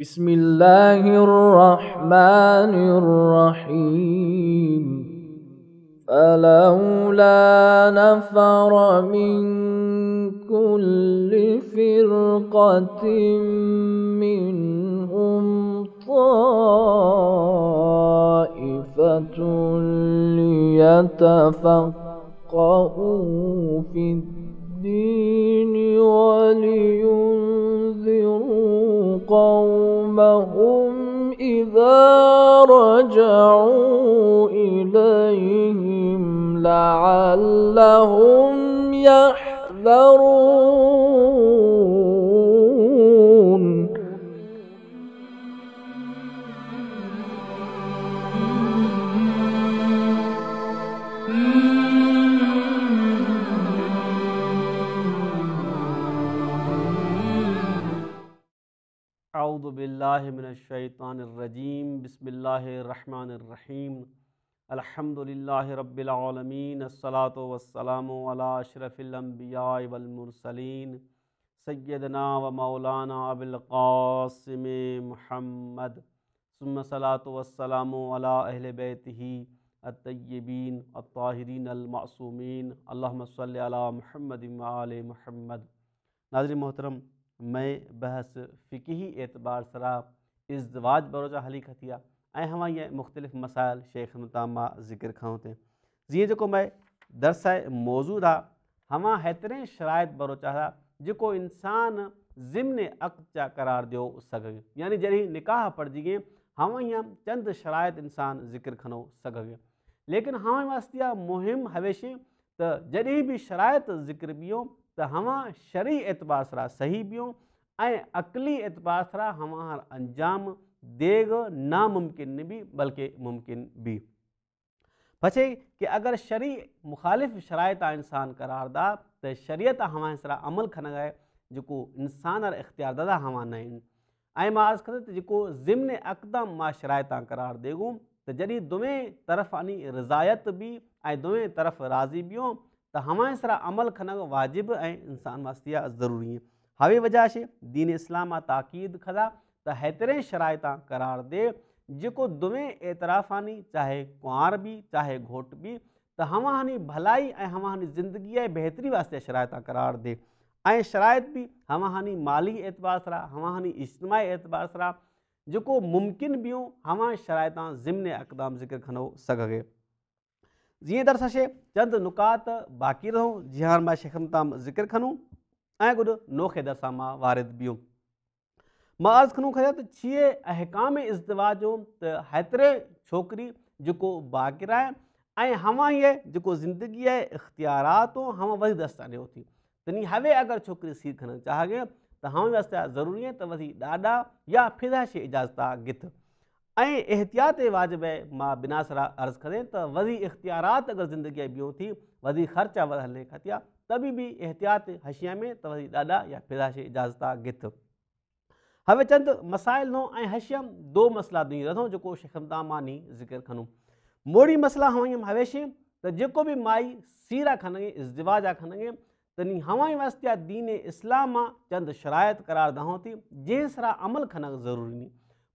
بسم الله الرحمن الرحيم فلولا نفر من كل فرقة منهم طائفة ليتفقهوا في الدين ولينذروا قومهم إذا رجعوا إليهم لعلهم يحذرون. باللہ من الشیطان الرجیم، بسم اللہ الرحمن الرحیم الحمد للہ رب العالمین، الصلاة والسلام علی اشرف الانبیاء والمرسلین، سیدنا و مولانا ابو القاسم محمد، ثم صلاة والسلام علی اہل بیتہ الطیبین الطاہرین المعصومین۔ اللہم صلی علی محمد و آل محمد۔ ناظرین محترم میں بحث فقہی اعتبار سرا ازدواج بروجہ حلی کھتیا ایں ہواں یہ مختلف مسائل شیخ متامہ ذکر کھاؤں تے جی جو میں درس موضوع رہا ہمیں ہیترین شرائط بروچہ جو کو انسان ضمن عقد جا قرار دیو سگے یعنی جنہی نکاح پڑجی گئے ہمیں یہ چند شرائط انسان ذکر کھنو سگے لیکن ہواں واسطیا مہم حویشیں تو جنہی بھی شرائط ذکر بیو ته هوا شري اعتبار سان صحيح ٻيو ۽ عقلي اعتبار سان هوا انجام ديگ ناممڪن ڀي بلڪه ممڪن ڀي پڇي ڪه اگر شري مکالف شرائت انسان ڪرار دا ته شرييت هوا سرا عمل کن گئي جيڪو انسان اکتيار دادا هوا نه آهن ۽ مان ته جيڪو زمن اقدم مان شرائت ڪرار ڏيگو ته جڏهن دويه طرف آني رزايت به ۽ دويه طرف راضي ٻيو ته هوا سرا عمل کن واجب ۽ انسان واسطي آهي ضروري هوي وجهه سي دين اسلام تاقيد کدا ته هيتري شرائتان ڪرار ڏي جيڪو دويه ايترافاني چاهي ڪنوار به چاهي گهوٽ به ته هواهاني ڀلائي ۽ هواهاني زندگيءَ جي بهتري واسطي شرائتان ڪرار ڏي ۽ شرائت به هواهاني مالي اعتبار سان هواهاني اجتماهي اعتبار سان جيڪو ممڪن ٻيون هوا شرائتان زمن اقدام ذڪر کنو سگهي جيئن در شي چند نڪات باقي رهون جيئن هاڻي مان شيکم تان ذڪر کڻون ۽ ڪجهه نوکي در سان مان وارد ٻيون. مان عرض کڻون کيان ته ڇيئي اهڪام ازتواج جو ته هيتري ڇوڪري جيڪو باقر آهي ۽ هوا اهي جيڪو زندگيءَ جي اختيارات هوا وري دستا ڏيو ٿي. تني هوي اگر ڇوڪري سير کڻڻ چاهي ته هوا ضروري آهي ته وري ڏاڍا يا فداشي اجازت آهي گت ۽ احتياط واجب مان بنا سرا عرض ڪرين ته وري اختيارات اگر زندگيءَ ٻيون ٿي وري خرچا کتيا تڀي به احتياط هشيا ۾ ته وري ڏاڍا يا فداشي اجازت آهي گت هوي چند مسائل نو ۽ هشيم دو مسلا دي رڌو جيڪو شيکمدا ماني ذڪر کنون. موڙي مسلا هوائين هويشي ته جيڪو به مائي سيرا کنگي ازدواجا کنگي تني هوائي واسطي آهي دين اسلام مان چند شرائت ڪرار دهو ٿي جنهن سرا عمل کنگهه ضروري ني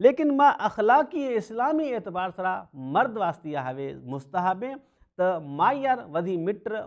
لیکن ما اخلاقی اسلامی اعتبار سرا مرد واسطیا ہوئے مستحبیں تا مائیر ودھی مٹر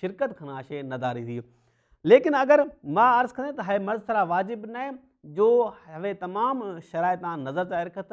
شرکت خناشے نداری دی۔ لیکن اگر ما عرض کریں تو ہے مرد سرا واجب نائے جو ہوئے تمام شرائطان نظر تا رکھت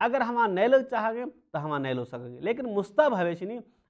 اگر ہمان نیلو چاہگے تو ہمان نیلو سکگے لیکن مستحب ہوئے شنی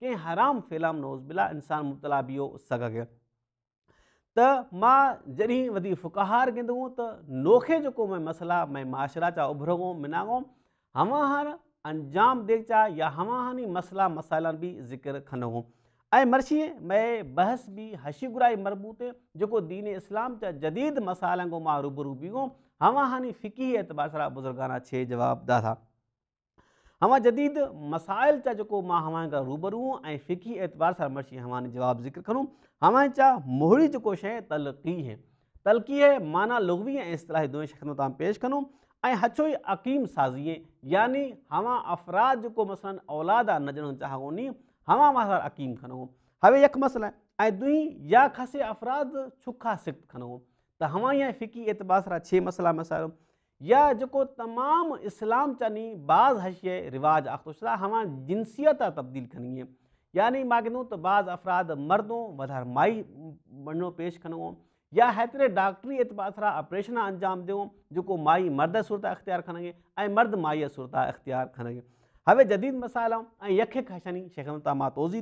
اوقات کہ حرام فیلام نوز بلا انسان مبتلا بیو سگا گیا تو ماں جڑی ودی فقہار گندوں تو نوکھے جو کو میں مسئلہ میں معاشرہ چا ابھرگوں مناگوں ہما ہر انجام دیکھ چا یا ہما ہنی مسئلہ مسائلہ بھی ذکر کھنگوں اے مرشی میں بحث بھی حشی گرائی مربوط ہے جو کو دین اسلام چا جدید مسائلہ کو ماں روبرو بیگوں ہما ہنی فقی اعتبار سرا بزرگانہ چھے جواب دا تھا ہما جدید مسائل چا جو کو ماں ہمائیں کا روبرو اے فقی اعتبار سرا مرشی ہمانی جواب ذکر کروں ہمائیں چا مہری جو کو شے تلقی ہے تلقی ہے مانا لغوی ہیں اصطلاحی دوئیں شکلوں تام پیش کروں اے ہچوئی عقیم سازیے یعنی ہما افراد جو کو مثلا اولادا نجنوں چاہوں نہیں ہما مہار عقیم کھنو ہوے یک مسئلہ ہے اے دوئی یا کھسے افراد چھکا یا جو کو تمام اسلام چانی بعض حشیے رواج آختو شدہ ہما جنسیتا تبدیل کھنی ہے یعنی ماگنوں تو بعض افراد مردوں ودھار مائی بڑھنوں پیش کھنوں یا ہیترے ڈاکٹری اعتبار سرا آپریشن انجام دیوں جو کو مائی مرد صورتہ اختیار کھنگے اے مرد مائی صورتہ اختیار کھنگے ہوے جدید مسائل اے یک ایک حشنی شیخن تا توضی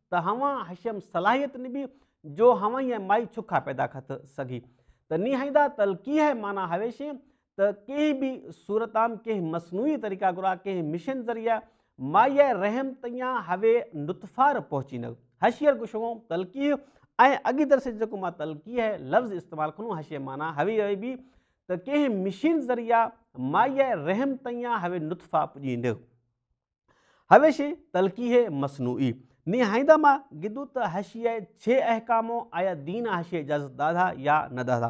ت ہاں حشیم صلاحیت نبی جو ہاں ہی ہے مائی چھکھا پیدا کر سکی ت نیدا تلکی ہے مانا ہویشی تھی بھی سورتام کھی مصنوعی طریقہ گُرا کہ مشین ذریعہ مائی رحم تئیا ہوے نتفا ر پہنچی ہشیئر گشوؤں تلکی اگسے تلکی ہے لفظ استعمال کریں حشیم مانا ہوی رہی تن مشین ذریعہ مائیے رحم تیا ہوے نتفا پویش تلکی ہے مصنوعی مصنوعی نہائندہ ماں گدو تو حشیر چھے احکاموں آیا دین حشیر اجازت دادا یا نہ دادا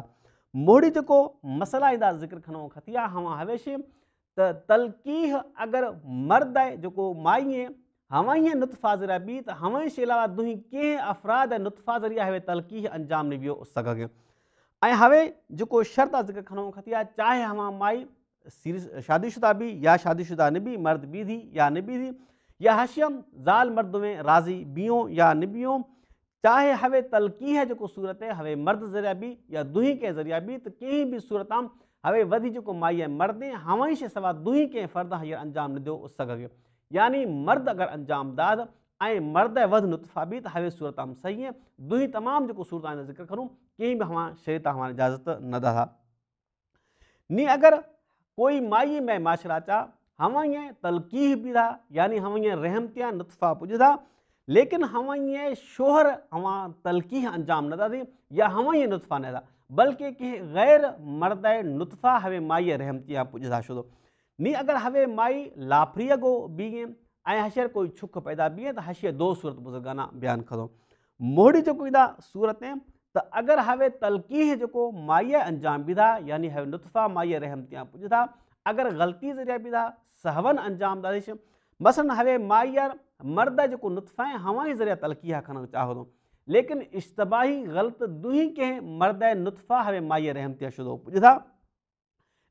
موڑی جو مسئلہ ادا ذکر کھنو کھتیا ہوا ہویشے تو تلقیح اگر مرد ہے جو مائی ہیں ہمیں نطفہ ذریعہ بھی تو ہمیں سے علاوہ دوہیں کہ افراد نطفہ ذریعہ ہوئے تلقیح انجام نہیں بیو سکا گے اے ہوئے جو شرطہ ذکر کھنو کھتیا چاہے ہما مائی شادی شدہ بھی یا شادی شدہ نبی مرد بھی تھی یا حشیم زال مرد میں راضی بیوں یا نبیوں، چاہے ہوے تلقی ہے جو صورت ہے ہوے مرد ذریعہ بھی یا دوہی کے ذریعہ بھی، تو کہیں بھی صورتام ہوے ودی جو مائی مرد ہیں ہمیں سے سوا دوہی کے فرد ہیر انجام نہ دیو اس سگے یعنی مرد اگر انجام داد، آئیں مرد ود نطفہ بھی، تو ہوے صورتام صحیح ہے۔ دوہی تمام جو صورت آئیں ذکر کروں، کہیں بھی ہمارا شریطہ ہماری اجازت نہ دا نی اگر کوئی مائی میں معاشرہ چاہ ہمیں تلقیح بھی تھا یعنی ہمیں رحمتیاں نطفہ پوجھ تھا لیکن ہمیں یہ شوہر ہمیں تلقیح انجام نہ دیں یا ہمیں یہ نطفہ نہ دا، بلکہ کہ غیر مرد نطفہ ہوئے مائی رحمتیاں پوجھتا شدو۔ نہیں اگر ہوئے مائی لاپریہ گو بیگیں آئے حشر کوئی چھک پیدا بیئے تو حشر دو صورت بزرگانہ بیان کرو موڑی جو کوئی دا صورتیں تو اگر ہوئے تلقیح جو کو مائی انجام بھی دا یعنی ہوئے نطفہ مائی رحمتیاں پوجھتا اگر غلطی ذریعہ بھی دا سہون انجام دا دیشم مثلا ہوئے مائیر مرد جو نطفہ ہیں ذریعہ تلقیہ کھانا چاہو دوں لیکن اشتباہی غلط دوہی کے مرد نطفہ ہوئے مائی رحمتیہ شدو۔ پوچھتا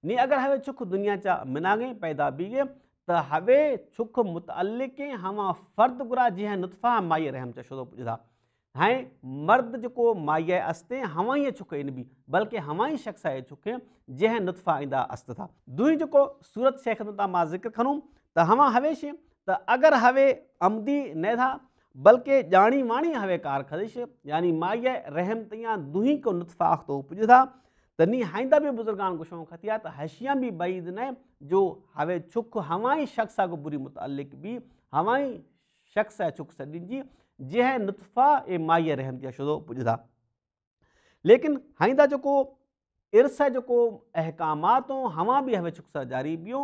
نہیں اگر ہوئے چک دنیا چاہ مناگیں پیدا بیگے تو ہوئے چک متعلق ہما فرد گرا جی ہیں نطفہ مائی رحمتیہ شدو۔ پوچھتا ہیں مرد جو کو مائی استے ہمائی چکے بھی بلکہ ہمائی شخص ہے چکے جی ہیں نطفہ اندہ است تھا دوہی جو کو صورت شیخ نتا ما ذکر کھنوں تو ہما ہوئے شے تو اگر ہوئے عمدی نہ تھا بلکہ جانی وانی ہوئے کار خدش یعنی مائی رحم تیاں دوہی کو نطفہ آختو پجھ تھا تو نی ہائندہ بھی بزرگان کو شوق خطیہ تو حشیاں بھی بعید نے جو ہوئے چک ہمائی شخصہ کو بری متعلق بھی ہمائی شخص جن نتفا یہ مائی رہی شدو دا لیکن آئی تاکہ جو ارس ہے جو کو احکاماتوں، ہواں بھی ہو چھک جاری جاری بہو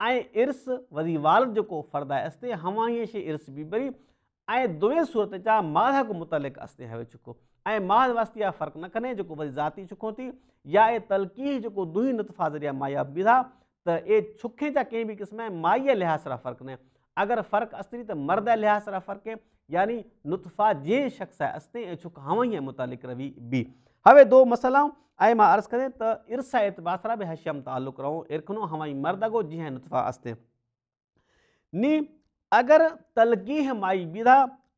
ارس وزی والد جو کو فردہ استے، ہواں یہ عرس بھی بری۔ آئے دوئے صورت چاہ مادہ کو متعلق استے ہوئے چکو۔ ماح مادہ واسطیہ فرق نہ کرنے جو کو وزی ذاتی چکو تھی یا اے تلقی دوئی نطفہ ذریعہ مائیہ بھی تھا تو اے چکھیں چاہ کہیں بھی قسم ہے مائی لحاظ سے فرق نہیں اگر فرق اس مرد لحاظ سے فرق ہے یعنی نطفہ جے شخص ہے استے اچھک ہوائی ہاں ہے متعلق روی بی۔ ہوئے دو مسئلہ آئے ماں عرض کریں تا عرصہ اعتباسرہ بے حشیم تعلق رہوں ارکنو ہاں ہوائی مردگو جی ہیں نطفہ اسنے نی، اگر تلقیح مائی بیدھا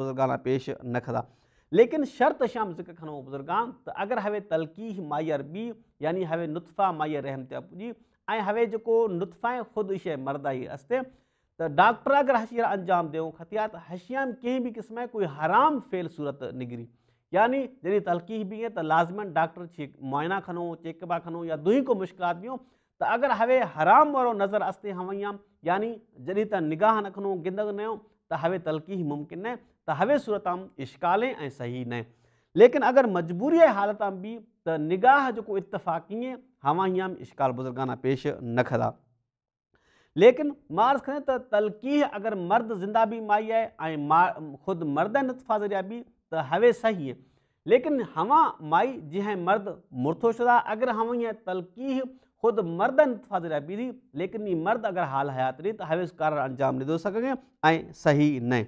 بزرگانہ پیش نکھ لیکن شرط شام ذکر کھنو بزرگان، تو اگر ہوئے تلقیح مائی عربی یعنی ہوئے نطفہ مائی رحمت رحمتیاں پوجی ہے ہوئے جو کو ہے خود اش مردائی استے، تو ڈاکٹر اگر ہشیار انجام دے ختیات ہشیاں کئی بھی قسم ہے کوئی حرام فیل صورت نگری۔ یعنی جنہی تلقیح بھی ہے تو لازمان ڈاکٹر چھیک معائنہ کھنو چیک کبا کھنو یا دوں کو مشکلات بھی بوں تو اگر ہوئے حرام والوں نظر استے ہویام یعنی جدید نگاہ نکھنو گندگ نیو تحوے تلقی ہی ممکن ہے تحوے ہوے صورت آ اشکالیں صحیح نہیں لیکن اگر مجبوری ہے حالت آ بھی نگاہ جو کو اتفاقی ہیں، ہواں ہی ہم اشکال بزرگانہ پیش نہ کھدا۔ لیکن معرس تلقیح اگر مرد زندہ بھی مائی ہے خود مرد ہے، نطفہ ذریعہ بھی تو ہوے صحیح ہے لیکن ہواں مائی جہاں مرد مرتو شدہ اگر ہواں ہی ہو تلقی خود مرد نتفا ذريعا بيٺي ليڪن ئي مرد اگر حال حيات ڏي ته هوي ڪار انجام ڏنو سگهي ۽ صحيح نه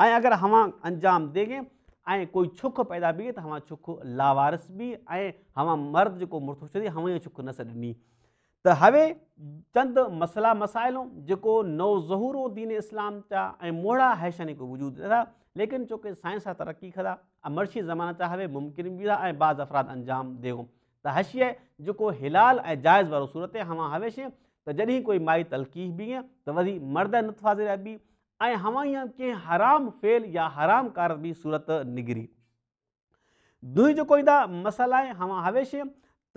۽ اگر هوا انجام ديگي ۽ ڪوئي ڇک پيدا بيهي ته هوا ڇک لاوارس به ۽ هوا مرد جيڪو مرٿو ڇڏي هوا ڇک نه سڏني ته هوي چند مسئلا مسائلون جيڪو نئون زهورو دين اسلام چا ۽ موڙا هيشني ڪو وجود ٿا ليڪن ڇو ڪه سائنس سان ترقي ڪندا مرشي زمانا چا هوي ممڪن به ٿا ۽ باز افراد انجام ڏيو ته هشيءَ جيڪو هلال ۽ جائز وارو سورت هوا هويشي ته جڏهن ڪوئي مائي تلقي بيهي ته وري مرد نتفا ذريعا به ۽ هوا ائين ڪنهن حرام فيل يا حرام ڪار به سورت نڪري دئي جيڪو ايندا مسئلا آهي هوا هويشي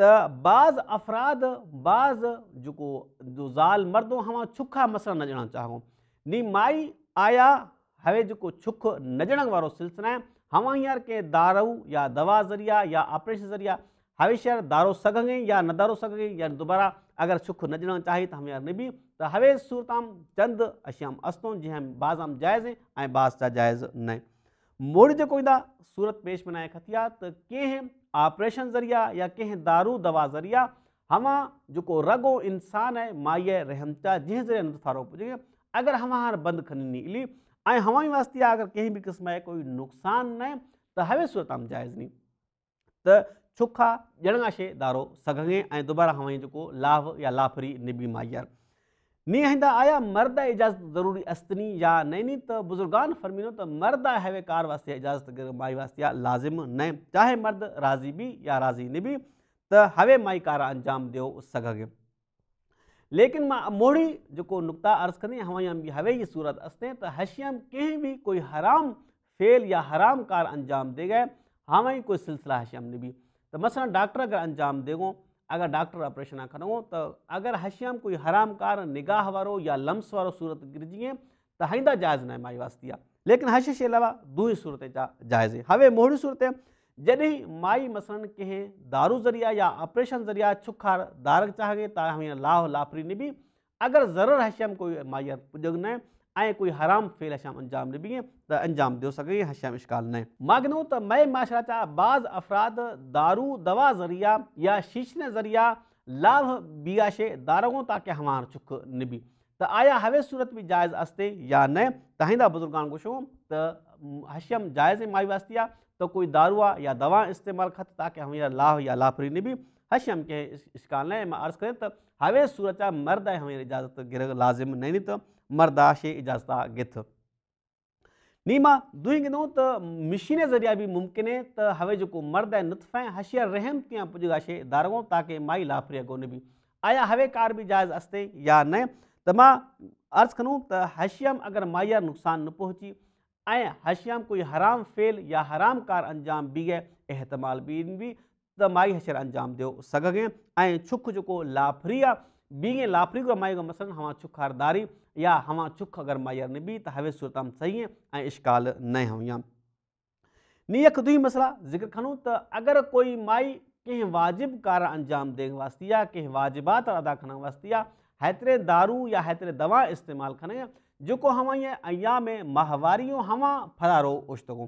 ته باز افراد باز جيڪو جو زال مردو هوا ڇکا مسلا نه ڄڻڻ چاهو. ني مائي آيا هوي جيڪو ڇک نه ڄڻڻ وارو سلسلو آهي هوا هينئر ڪنهن دارو يا دوا ذريعا يا آپريشن ذريعا ہمیشہ دارو سگیں یا نہ دارو سگیں یا دوبارہ اگر سکھ نہ جنان چاہیے تو ہم یار نبی، تو ہوے صورتام چند اشیام استوں جی ہم بعض ہم جائز ہیں، آئیں بعض چا جائز نہیں۔ موڑی جو کوئی دا صورت پیش منائے کھتیا تو کے ہیں آپریشن ذریعہ یا کہیں ہیں دارو دوا ذریعہ ہما جو کو رگو انسان ہے مائی رحمتا جہ ذریعہ نتفارو پوچھیں گے اگر ہما ہر بند کھننی الی آئیں ہماری واسطیہ اگر کہیں بھی قسم ہے کوئی نقصان نہیں، تو ہوے صورتام جائز نہیں۔ تو ڇکا ڄڻا شيءِ دارو سگهي ۽ دوباره هوائي جيڪو لاڀ يا لافري نبي مائيءَ نيندا آيا مرد اجازت ضروري استني يا نيني ته بزرگان فرمينو ته مرد هوي ڪار واسطي اجازت مائي واسطي آهي لازم نه چاهي مرد راضي به يا راضي نه به ته هوي مائي ڪار انجام ڏيو سگهي ليڪن مان موڙي جيڪو نقطا عرض ڪندي هوايان به هوي ئي سورت استي ته هشيم ڪنهن به ڪوئي حرام فيل يا حرام ڪار انجام دي گئي هوا ئي ڪوئي سلسلا هشيم نه تو مثلا ڈاکٹر اگر انجام دے گو اگر ڈاکٹر آپریشن نہ کروں، تو اگر حشیم کوئی حرام کار، نگاہ وارو یا لمس وارو صورت گرجیے، تو ہائندہ جائز نہ مائی واسطیا لیکن ہشش علاوہ دو ہی صورتیں جائز ہیں۔ ہوے موڑی صورتیں جدی مائی مثلا کہیں دارو ذریعہ یا آپریشن ذریعہ چھکھار دارک چاہ گئے، تا ہمیں لاہ لاپری نبی۔ اگر ضرور حشیم کوئی مائی پجگ نہ ہے آئیں کوئی حرام فیل ہشام انجام نہ بیئیں تا انجام دیو سکیں ہشام اشکال نہ مگنو تا میں معاشرہ بعض افراد دارو دوا ذریعہ یا شیشن ذریعہ لاو بیاشے داروں تاکہ ہمار چک نبی۔ تا آیا ہوے صورت بھی جائز استے یا نہ تہندہ بزرگان گوشوں تا ہشم جائز مائی واسطیا تو کوئی داروا یا دوا استعمال خط تاکہ ہمیں لاہ یا لاپری نبی۔ هشيم ڪنهن اشڪال نه مان عرض ڪيان ته هوي سورت جا مرد ۽ هينئر اجازت گر لازم نه ته مرداشي اجازت گٿ نيما دئي گنو ته مشين ذريعا به ممڪن آهي ته هوي جيڪو مرد ۽ نتف ۽ هشيا رحم تيئن پڄا شي دارو تاڪه مائي لافري اگو نبي آيا هوي ڪار به جائز استي يا نه ته مان عرض ڪندم ته هشيم اگر مائيا نقصان نه پهچي ۽ هشيم ڪوئي حرام فيل يا حرام ڪار انجام بيهه ايهتمال به به تو مائی ہشر انجام دے آئیں چھک جو کو لافری آ بی لافری کو مائی گا مثلا ہاں چھکھار داری یا ہاں چھک اگر میئر نبی تو ہم صحیح ہیں آئیں اشکال نئے ہوں ہوئی ایک دِی مسئلہ ذکر کروں تو اگر کوئی مائی کہ واجب کارا انجام دیں واطی آ کہیں واجبات ادا کرایے آترے دارو یا یاتری دوا استعمال کریں جو کو ہواں یہ میں ماہواری ہاں فرارو اشتگوں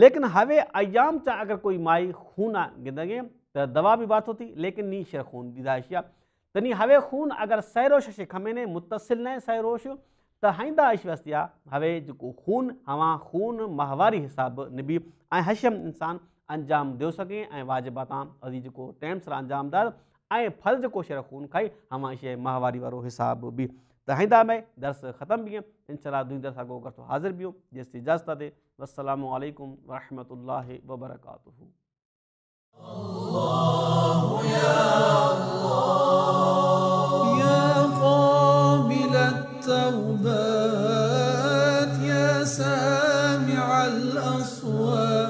لیکن ہوے ایام چاہ اگر کوئی مائی خون آ گئے تو دوا بھی بات ہوتی، لیکن نہیں شر خون عشیا ت نی ہوے خون اگر سیروش سے کمینے متصل نہ سیروش تو ہائیں تاش وستیا ہوے جو خون، ہواں خون مہواری حساب نبی۔ آئیں حشم انسان انجام دے سکیں آئیں واجباتاں عزیز کو واجباتام سر انجام دار دہ فل جو شیرخون کھائی، ہواں شے مہواری وارو حساب بھی۔ تائی بے درس ختم بھی ہیں، انشاءاللہ دوئی درس آگو کرتو حاضر بھی ہو جیسے جاستہ دے۔ والسلام عليكم ورحمة الله وبركاته. الله يا الله يا قابل التوبات يا سامع الأصوات.